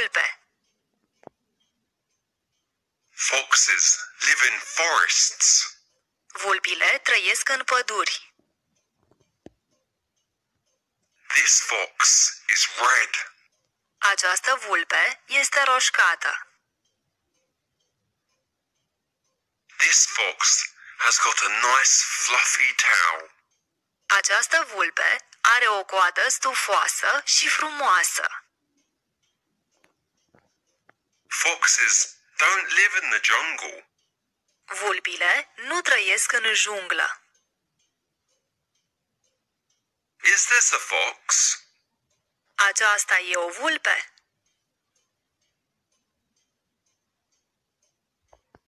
culpe. Foxes live in forests. Vulpile trăiesc în păduri. This fox is red. Această vulpe este roșcată. This fox has got a nice fluffy tail. Această vulpe are o coadă stufoasă și frumoasă. Foxes don't live in the jungle. Vulpile nu trăiesc în junglă. Is this a fox? Aceasta e o vulpe?